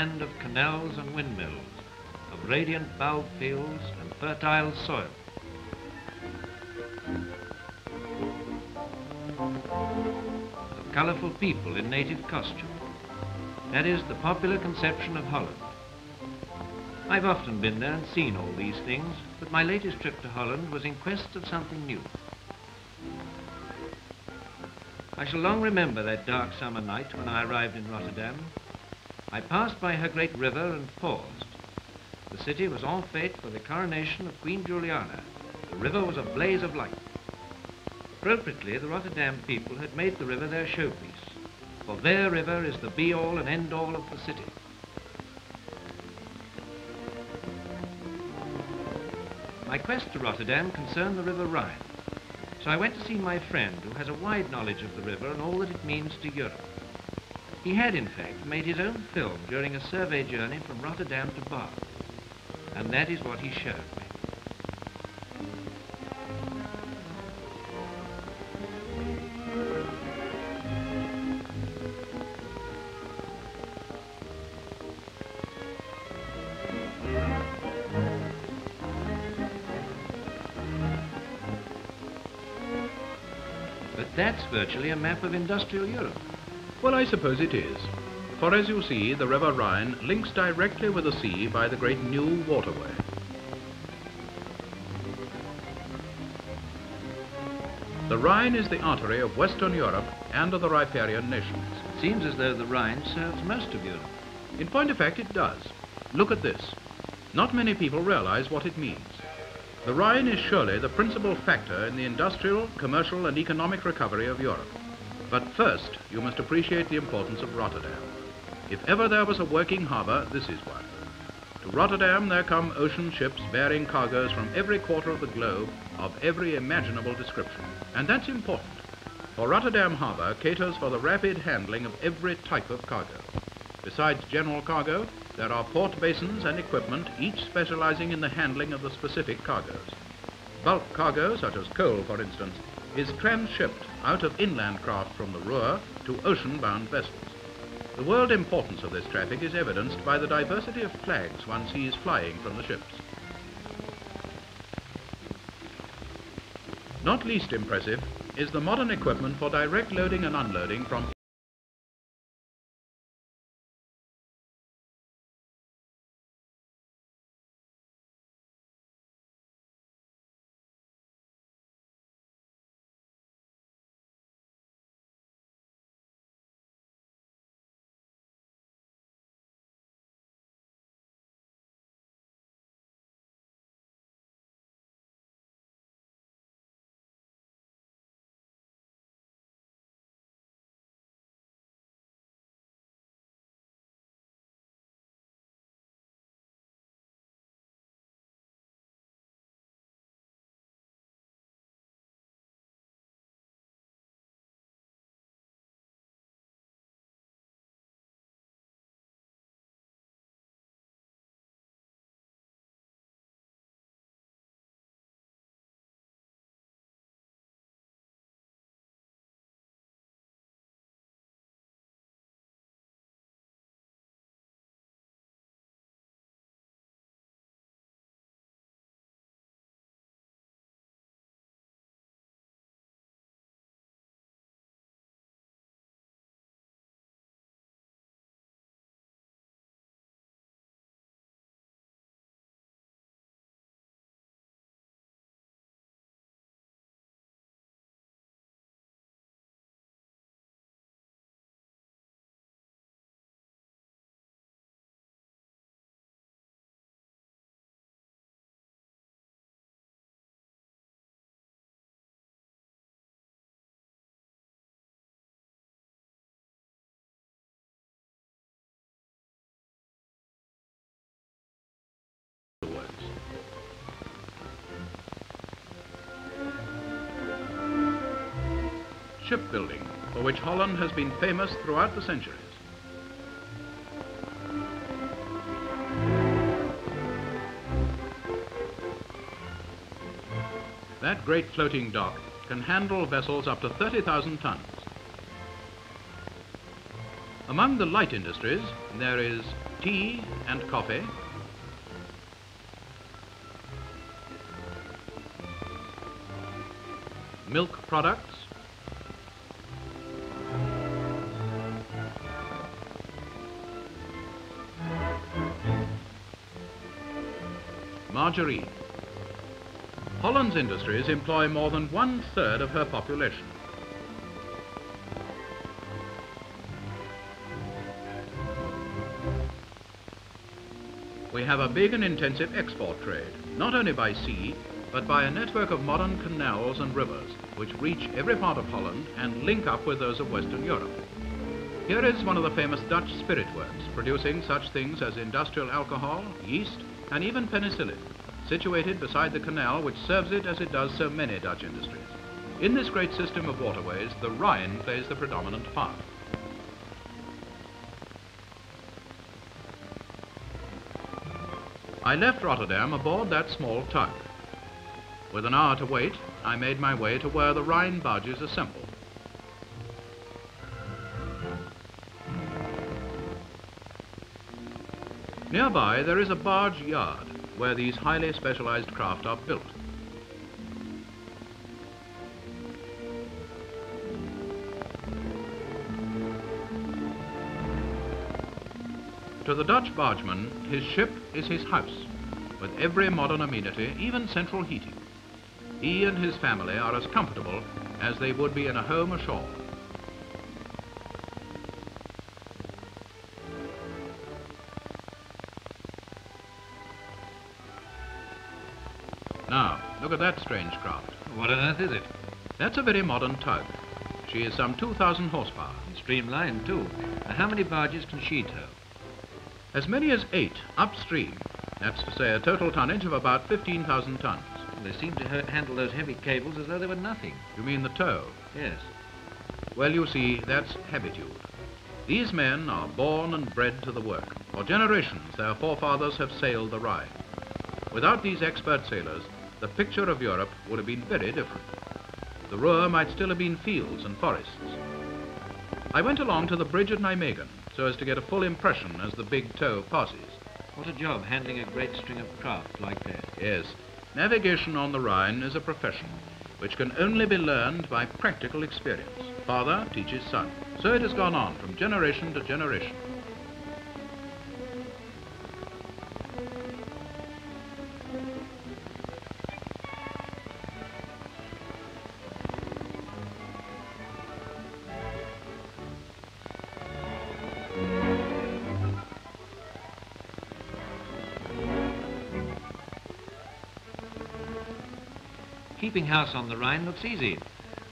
Land of canals and windmills, of radiant bulb fields and fertile soil. Of colourful people in native costume. That is the popular conception of Holland. I've often been there and seen all these things, but my latest trip to Holland was in quest of something new. I shall long remember that dark summer night when I arrived in Rotterdam. I passed by her great river and paused. The city was en fete for the coronation of Queen Juliana. The river was a blaze of light. Appropriately, the Rotterdam people had made the river their showpiece, for their river is the be-all and end-all of the city. My quest to Rotterdam concerned the River Rhine, so I went to see my friend who has a wide knowledge of the river and all that it means to Europe. He had, in fact, made his own film during a survey journey from Rotterdam to Bâle, and that is what he showed me. But that's virtually a map of industrial Europe. Well, I suppose it is. For as you see, the River Rhine links directly with the sea by the great new waterway. The Rhine is the artery of Western Europe and of the riparian nations. Seems as though the Rhine serves most of Europe. In point of fact, it does. Look at this. Not many people realize what it means. The Rhine is surely the principal factor in the industrial, commercial and economic recovery of Europe. But first, you must appreciate the importance of Rotterdam. If ever there was a working harbour, this is one. To Rotterdam there come ocean ships bearing cargoes from every quarter of the globe of every imaginable description. And that's important, for Rotterdam Harbour caters for the rapid handling of every type of cargo. Besides general cargo, there are port basins and equipment, each specializing in the handling of the specific cargoes. Bulk cargo, such as coal, for instance, is transshipped out of inland craft from the Ruhr to ocean-bound vessels. The world importance of this traffic is evidenced by the diversity of flags one sees flying from the ships. Not least impressive is the modern equipment for direct loading and unloading from Shipbuilding, for which Holland has been famous throughout the centuries. That great floating dock can handle vessels up to 30,000 tons. Among the light industries, there is tea and coffee, milk products, margarine. Holland's industries employ more than one-third of her population. We have a big and intensive export trade, not only by sea, but by a network of modern canals and rivers, which reach every part of Holland and link up with those of Western Europe. Here is one of the famous Dutch spirit works, producing such things as industrial alcohol, yeast, and even penicillin, situated beside the canal which serves it as it does so many Dutch industries. In this great system of waterways, the Rhine plays the predominant part. I left Rotterdam aboard that small tug. With an hour to wait, I made my way to where the Rhine barges assemble. Nearby, there is a barge yard where these highly specialized craft are built. To the Dutch bargeman, his ship is his house, with every modern amenity, even central heating. He and his family are as comfortable as they would be in a home ashore. Look at that strange craft. What on earth is it? That's a very modern tug. She is some 2,000 horsepower. And streamlined, too. Now, how many barges can she tow? As many as eight upstream. That's to say a total tonnage of about 15,000 tons. They seem to handle those heavy cables as though they were nothing. You mean the tow? Yes. Well, you see, that's habitude. These men are born and bred to the work. For generations, their forefathers have sailed the Rhine. Without these expert sailors, the picture of Europe would have been very different. The Ruhr might still have been fields and forests. I went along to the bridge at Nijmegen so as to get a full impression as the big tow passes. What a job handling a great string of craft like that. Yes, navigation on the Rhine is a profession which can only be learned by practical experience. Father teaches son. So it has gone on from generation to generation. Keeping house on the Rhine looks easy.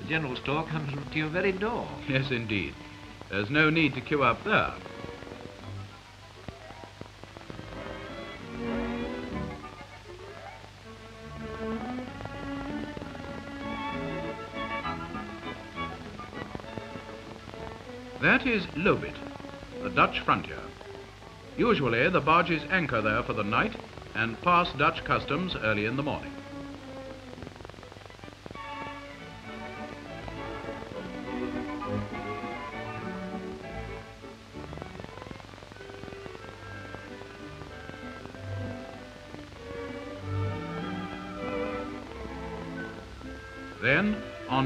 The general store comes to your very door. Yes, indeed. There's no need to queue up there. That is Lobith, the Dutch frontier. Usually the barges anchor there for the night and pass Dutch customs early in the morning.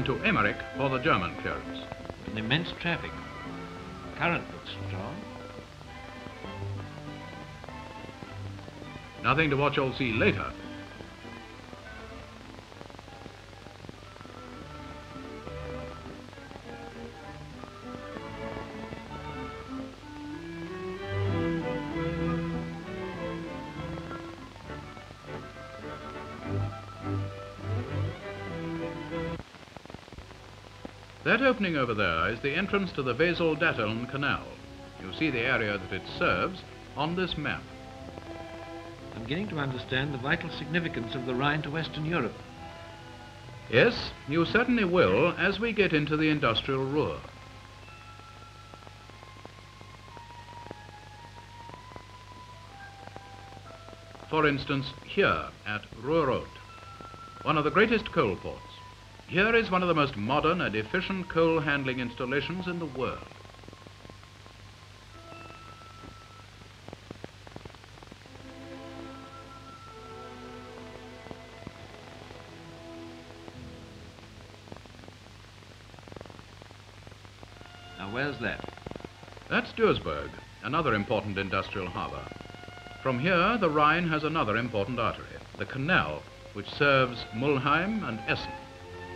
To Emmerich for the German clearance. An immense traffic. Current looks strong. Nothing to watch or see later. That opening over there is the entrance to the Wesel-Datteln Canal. You see the area that it serves on this map. I'm beginning to understand the vital significance of the Rhine to Western Europe. Yes, you certainly will as we get into the industrial Ruhr. For instance, here at Ruhrort, one of the greatest coal ports. Here is one of the most modern and efficient coal handling installations in the world. Now where's that? That's Duisburg, another important industrial harbour. From here, the Rhine has another important artery, the canal, which serves Mulheim and Essen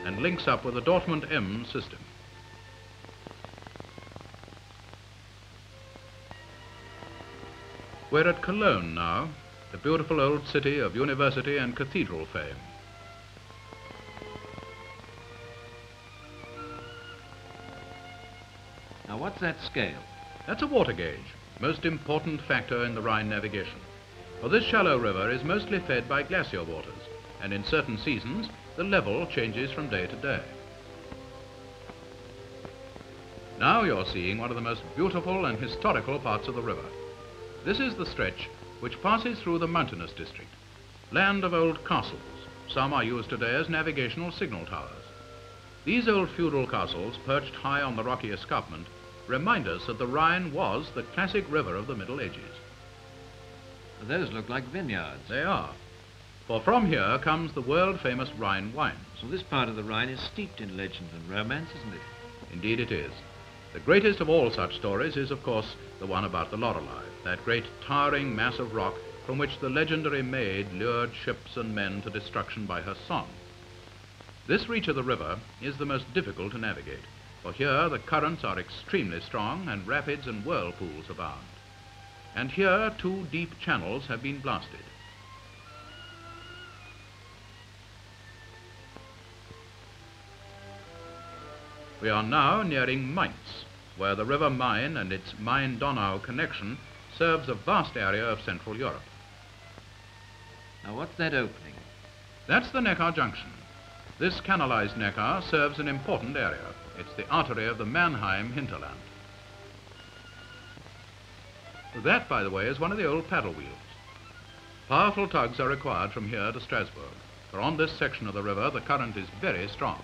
and links up with the Dortmund-Ems system. We're at Cologne now, the beautiful old city of university and cathedral fame. Now, what's that scale? That's a water gauge, most important factor in the Rhine navigation. For this shallow river is mostly fed by glacier waters, and in certain seasons, the level changes from day to day. Now you're seeing one of the most beautiful and historical parts of the river. This is the stretch which passes through the mountainous district, land of old castles. Some are used today as navigational signal towers. These old feudal castles, perched high on the rocky escarpment, remind us that the Rhine was the classic river of the Middle Ages. Those look like vineyards. They are. For from here comes the world-famous Rhine wine. So this part of the Rhine is steeped in legend and romance, isn't it? Indeed it is. The greatest of all such stories is, of course, the one about the Lorelei, that great towering mass of rock from which the legendary maid lured ships and men to destruction by her song. This reach of the river is the most difficult to navigate, for here the currents are extremely strong and rapids and whirlpools abound. And here two deep channels have been blasted. We are now nearing Mainz, where the River Main and its Main-Donau connection serves a vast area of Central Europe. Now, what's that opening? That's the Neckar Junction. This canalized Neckar serves an important area. It's the artery of the Mannheim hinterland. That, by the way, is one of the old paddle wheels. Powerful tugs are required from here to Strasbourg, for on this section of the river the current is very strong.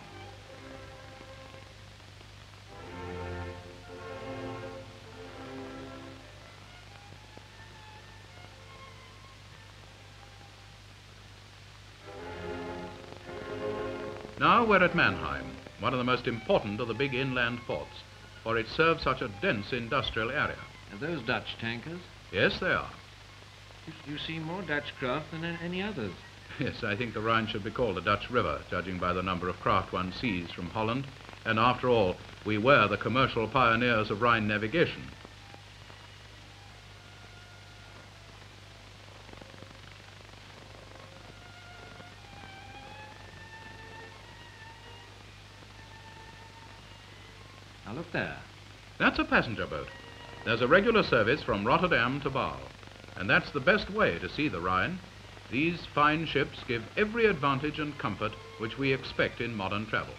Now we're at Mannheim, one of the most important of the big inland ports, for it serves such a dense industrial area. Are those Dutch tankers? Yes, they are. You, you see more Dutch craft than any others. Yes, I think the Rhine should be called a Dutch river, judging by the number of craft one sees from Holland. And after all, we were the commercial pioneers of Rhine navigation. Now, look there. That's a passenger boat. There's a regular service from Rotterdam to Bâle. And that's the best way to see the Rhine. These fine ships give every advantage and comfort which we expect in modern travel.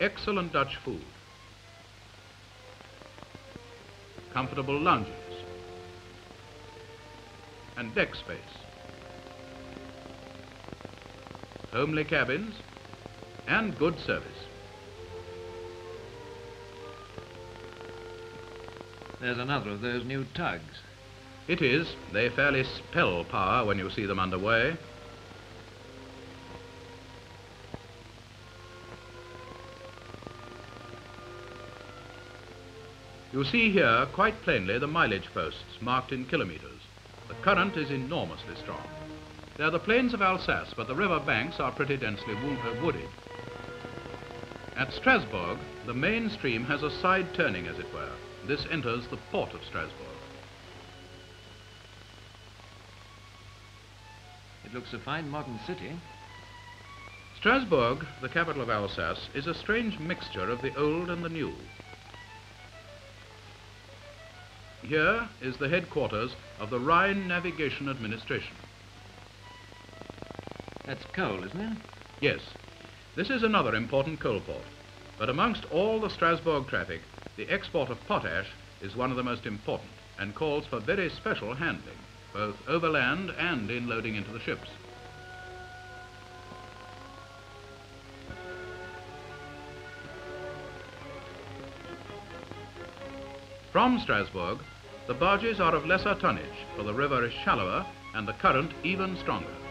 Excellent Dutch food. Comfortable lounges. And deck space. Homely cabins and good service. There's another of those new tugs. It is. They fairly spell power when you see them underway. You see here quite plainly the mileage posts marked in kilometers. The current is enormously strong. They're the plains of Alsace, but the river banks are pretty densely uh, wooded. At Strasbourg, the main stream has a side turning, as it were. This enters the port of Strasbourg. It looks a fine modern city. Strasbourg, the capital of Alsace, is a strange mixture of the old and the new. Here is the headquarters of the Rhine Navigation Administration. That's coal, isn't it? Yes, this is another important coal port. But amongst all the Strasbourg traffic, the export of potash is one of the most important and calls for very special handling, both overland and in loading into the ships. From Strasbourg, the barges are of lesser tonnage, for the river is shallower and the current even stronger.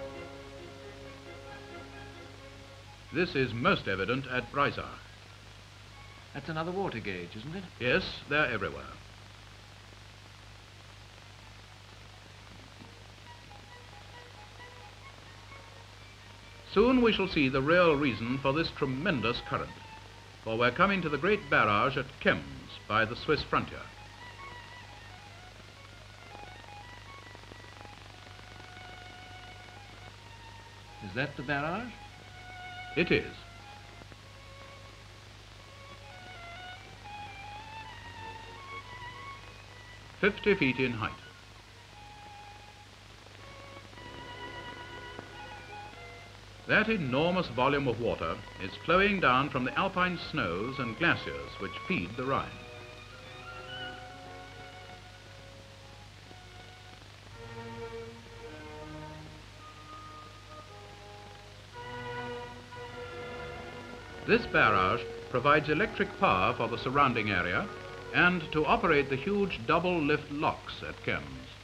This is most evident at Breisach. That's another water gauge, isn't it? Yes, they're everywhere. Soon we shall see the real reason for this tremendous current, for we're coming to the great barrage at Kembs by the Swiss frontier. Is that the barrage? It is. Fifty feet in height. That enormous volume of water is flowing down from the alpine snows and glaciers which feed the Rhine. This barrage provides electric power for the surrounding area and to operate the huge double lift locks at Kembs.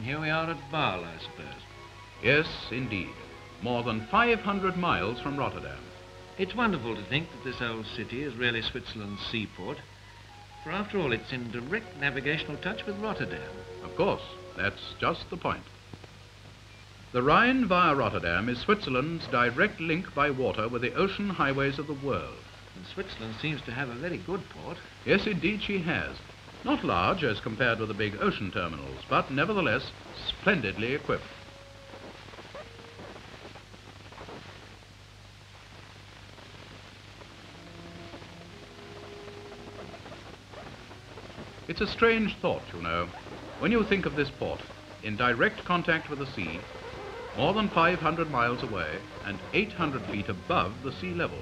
And here we are at Bâle, I suppose. Yes, indeed. More than 500 miles from Rotterdam. It's wonderful to think that this old city is really Switzerland's seaport. For after all, it's in direct navigational touch with Rotterdam. Of course, that's just the point. The Rhine via Rotterdam is Switzerland's direct link by water with the ocean highways of the world. And Switzerland seems to have a very good port. Yes, indeed she has. Not large as compared with the big ocean terminals, but nevertheless splendidly equipped. It's a strange thought, you know, when you think of this port in direct contact with the sea, more than 500 miles away and 800 feet above the sea level.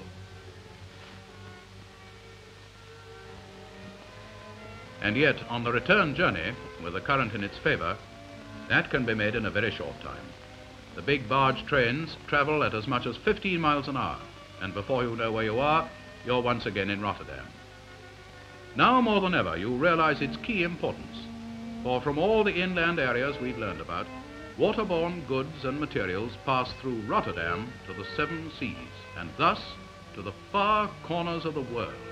And yet, on the return journey, with the current in its favor, that can be made in a very short time. The big barge trains travel at as much as 15 miles an hour, and before you know where you are, you're once again in Rotterdam. Now more than ever, you realize its key importance, for from all the inland areas we've learned about, waterborne goods and materials pass through Rotterdam to the seven seas, and thus to the far corners of the world.